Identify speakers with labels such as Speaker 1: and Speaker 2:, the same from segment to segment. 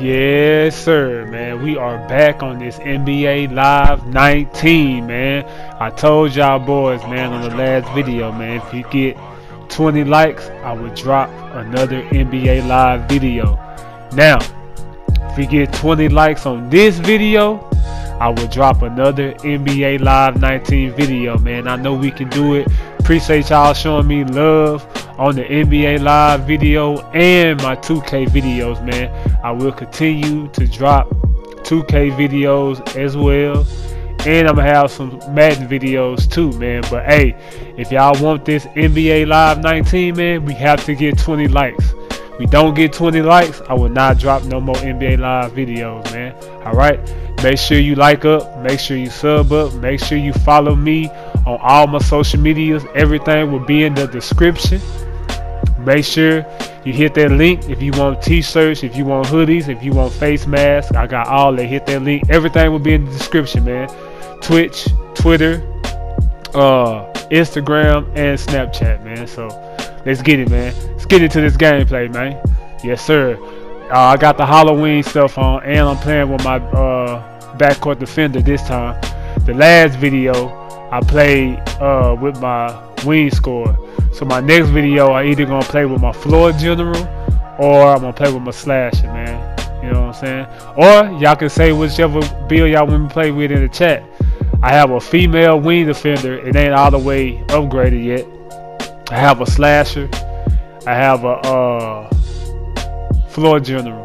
Speaker 1: Yes, sir, man. We are back on this NBA Live 19, man. I told y'all boys, man, on the last video, man, if you get 20 likes, I would drop another NBA Live video. Now, if we get 20 likes on this video, I will drop another NBA Live 19 video, man. I know we can do it. Appreciate y'all showing me love on the NBA Live video and my 2K videos, man. I will continue to drop 2K videos as well. And I'm gonna have some Madden videos too, man. But hey, if y'all want this NBA Live 19, man, we have to get 20 likes. We don't get 20 likes, I will not drop no more NBA Live videos, man. Alright? Make sure you like up, make sure you sub up, make sure you follow me on all my social medias. Everything will be in the description. Make sure you hit that link if you want t-shirts, if you want hoodies, if you want face masks. I got all that. Hit that link. Everything will be in the description, man. Twitch, Twitter, uh, Instagram, and Snapchat, man. So let's get it, man. Let's get into this gameplay, man. Yes, sir. Uh, I got the Halloween stuff on, and I'm playing with my uh, backcourt defender this time. The last video, I play uh, with my wing score. So my next video, I either gonna play with my floor general or I'm gonna play with my slasher, man. You know what I'm saying? Or y'all can say whichever bill y'all want to play with in the chat. I have a female wing defender. It ain't all the way upgraded yet. I have a slasher. I have a uh, floor general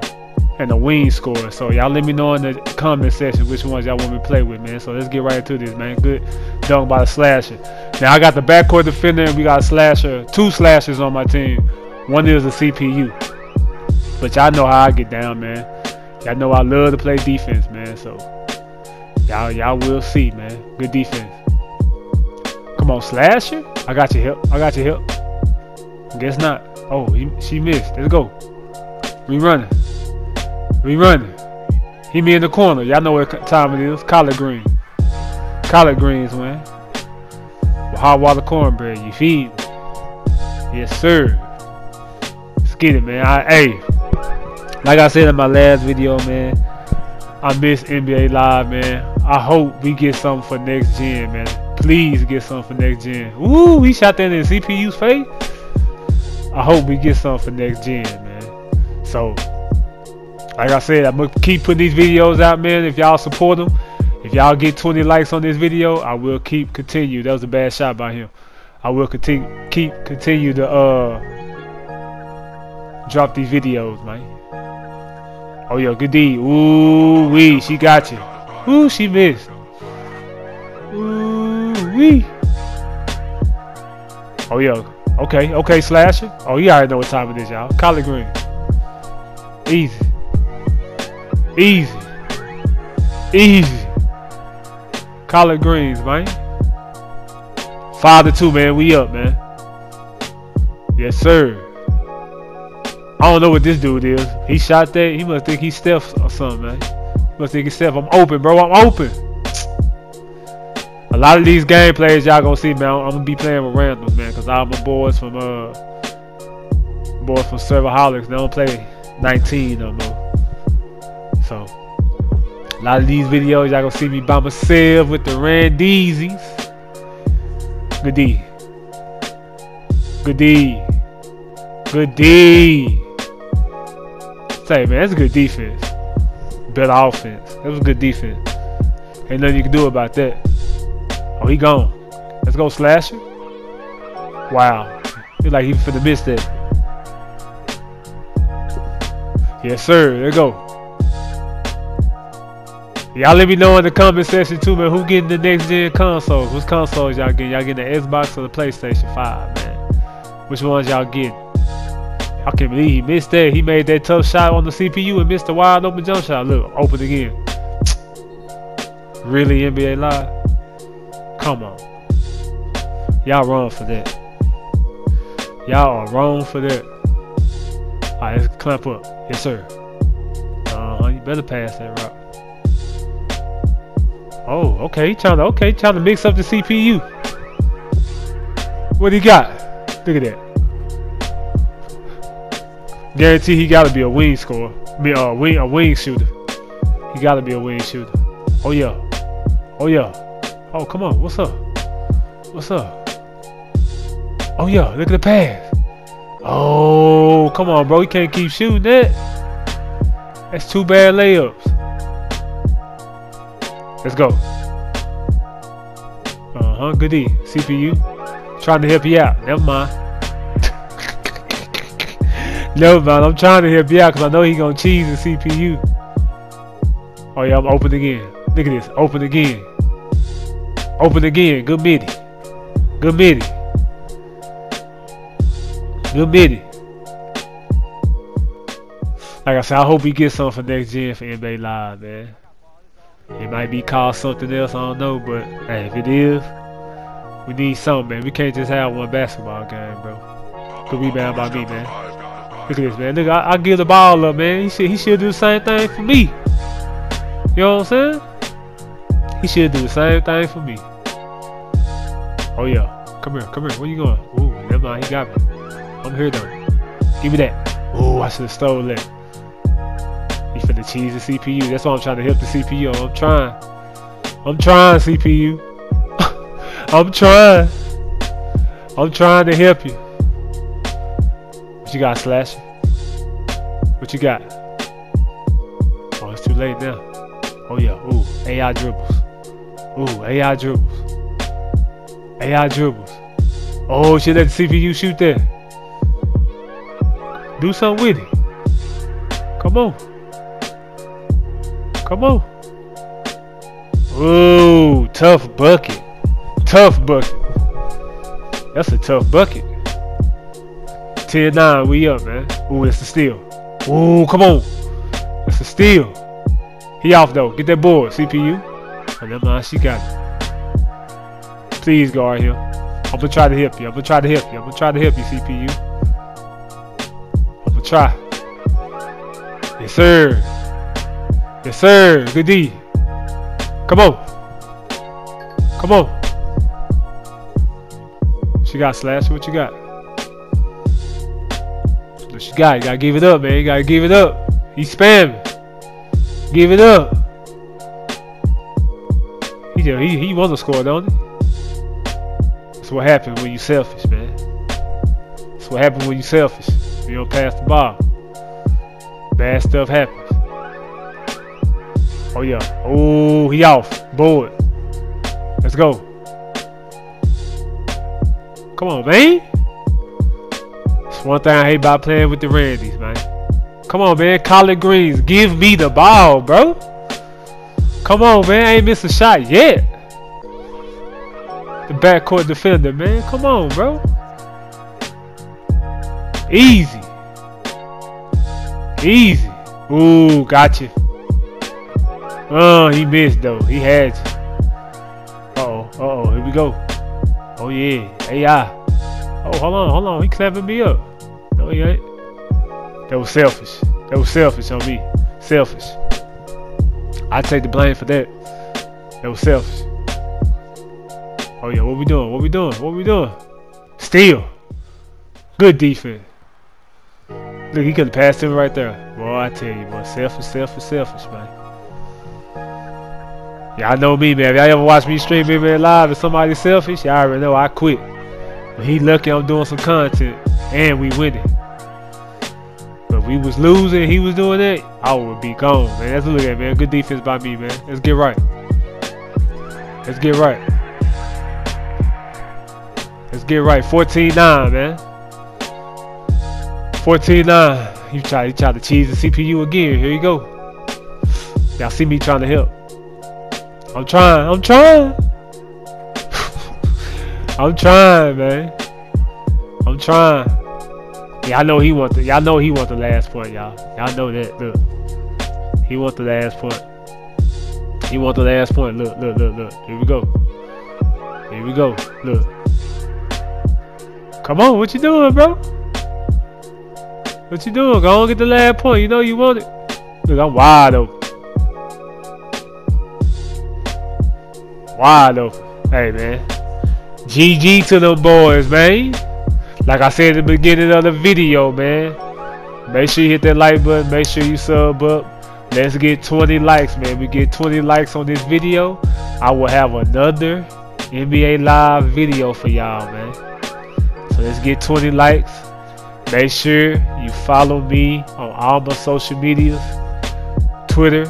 Speaker 1: and the wing score. So y'all let me know in the comment section which ones y'all want me to play with, man. So let's get right into this, man. Good dunk by the slasher. Now I got the backcourt defender and we got slasher, two slashers on my team. One is a CPU. But y'all know how I get down, man. Y'all know I love to play defense, man. So y'all y'all will see, man. Good defense. Come on, slasher. I got your help. I got your help. Guess not. Oh, he, she missed. Let's go. We running. We running. He me in the corner. Y'all know what time it is. Collard green. Collard greens, man. With hot water cornbread. You feed. Yes, sir. Let's get it, man. I, hey, like I said in my last video, man, I miss NBA Live, man. I hope we get something for next gen, man. Please get something for next gen. Ooh, we shot that in CPU's face. I hope we get something for next gen, man. So, like I said, I'm gonna keep putting these videos out, man. If y'all support them, if y'all get 20 likes on this video, I will keep continue. That was a bad shot by him. I will continue keep continue to uh drop these videos, man. Oh yo, good D. Ooh wee, she got you. Ooh, she missed. Ooh wee. Oh yo, okay, okay, slasher. Oh, you already know what time it is, y'all. Collard green. Easy. Easy. Easy. Collard greens, man. Five to two, man. We up, man. Yes, sir. I don't know what this dude is. He shot that. He must think he's Steph or something, man. He must think he's Steph. I'm open, bro. I'm open. A lot of these game gameplays y'all gonna see, man. I'm gonna be playing with randoms, man, because all my boys from uh boys from Serverholics, they don't play 19 no more. So a lot of these videos y'all gonna see me by myself with the Randeezys. Good D. Good D. Good D. Say man, that's a good defense. Better offense. That was a good defense. Ain't nothing you can do about that. Oh, he gone. Let's go slasher. Wow. Feel like he finna miss that. Yes, sir. There go. Y'all let me know in the comment section too, man. Who getting the next gen consoles? Which consoles y'all getting? Y'all getting the Xbox or the PlayStation 5, man? Which ones y'all getting? I can't believe he missed that. He made that tough shot on the CPU and missed the wide open jump shot. Look, open again. Really, NBA Live? Come on. Y'all wrong for that. Y'all are wrong for that. Alright, let's clamp up. Yes, sir. Uh-huh, you better pass that route. Oh, okay, he trying to okay, trying to mix up the CPU. What he got? Look at that. Guarantee he gotta be a wing score. Me a wing a wing shooter. He gotta be a wing shooter. Oh yeah. Oh yeah. Oh come on. What's up? What's up? Oh yeah. Look at the pass. Oh come on, bro. You can't keep shooting that. That's two bad layups. Let's go. Uh huh. Good. CPU. Trying to help you out. Never mind. No, man, I'm trying to help you out because I know he gonna cheese the CPU. Oh yeah, I'm open again. Look at this, open again. Open again, good midi. Good midi. Good midi. Like I said, I hope he gets something for next gen for NBA Live, man. It might be called something else, I don't know, but hey, if it is, we need something, man. We can't just have one basketball game, bro. Could be bad by me, man. Look at this, man. Look, I, I give the ball up, man. He should, he should do the same thing for me. You know what I'm saying? He should do the same thing for me. Oh yeah. Come here, come here. Where you going? Ooh, never mind. He got me. I'm here though. Give me that. Ooh, I should have stole that. He finna cheese the CPU. That's why I'm trying to help the CPU. I'm trying. I'm trying, CPU. I'm trying. I'm trying to help you What you got, Slash? What you got? Oh, it's too late now. Oh, yeah. Ooh, AI dribbles. Ooh, AI dribbles. AI dribbles. Oh, shit, let the CPU shoot there. Do something with it. Come on. Come on. Ooh, tough bucket. Tough bucket. That's a tough bucket. 10 9, we up, man. Ooh, it's a steal. Ooh, come on. It's a steal. He off though. Get that board, CPU. Oh, never mind, she got it. Please guard him. I'm gonna try to help you. I'm gonna try to help you. I'm gonna try to help you, CPU. I'm gonna try. Yes, sir. Yes, sir. Good D. Come on. Come on. She got slash. What you got? What you got, you gotta give it up, man. You gotta give it up. He's spamming. Give it up. He he he wants to score, don't he? That's what happens when you selfish, man. That's what happens when you selfish. You don't pass the ball. Bad stuff happens. Oh yeah. Oh, he off. Board. Let's go. Come on, man. It's One thing I hate about playing with the Randys, man. Come on, man. Collard Greens, give me the ball, bro. Come on, man. I ain't missed a shot yet. The backcourt defender, man. Come on, bro. Easy. Easy. Ooh, gotcha. Oh, he missed, though. He had. Uh-oh. Uh-oh. Here we go. Oh, yeah. AI. Oh, hold on. Hold on. He clapping me up. No, he ain't. That was selfish. That was selfish on me. Selfish. I take the blame for that. That was selfish. Oh yeah, what we doing? What we doing? What we doing? Steal. Good defense. Look, he could have passed him right there. Boy, I tell you, boy, selfish, selfish, selfish, man. Y'all know me, man. If y'all ever watch me stream me live and somebody selfish, y'all already know I quit. But he lucky I'm doing some content and we winning. But we was losing, he was doing that, I would be gone, man. Let's look at man. Good defense by me, man. Let's get right. Let's get right. Let's get right. 14-9, man. 14-9. You try, you try to cheese the CPU again. Here you go. Y'all see me trying to help. I'm trying. I'm trying. I'm trying, man. I'm trying. Yeah, I know he want the y'all know he want the last point, y'all. Y'all know that. Look. He want the last point. He want the last point. Look, look, look, look. Here we go. Here we go. Look. Come on, what you doing, bro? What you doing? Go on get the last point. You know you want it. Look, I'm wide open. Wide open. Hey man. GG to the boys, man. Like I said at the beginning of the video, man. Make sure you hit that like button. Make sure you sub up. Let's get 20 likes, man. We get 20 likes on this video. I will have another NBA Live video for y'all, man. So let's get 20 likes. Make sure you follow me on all my social medias Twitter,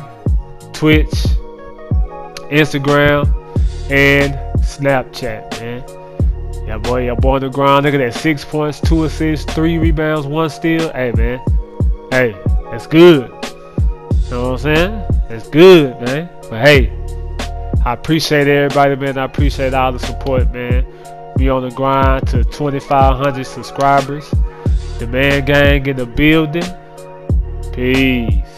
Speaker 1: Twitch, Instagram, and Snapchat, man. Yeah, boy, your boy on the ground. Look at that. Six points, two assists, three rebounds, one steal. Hey, man. Hey, that's good. You know what I'm saying? That's good, man. But hey, I appreciate everybody, man. I appreciate all the support, man. We on the grind to 2,500 subscribers. Demand Gang in the building. Peace.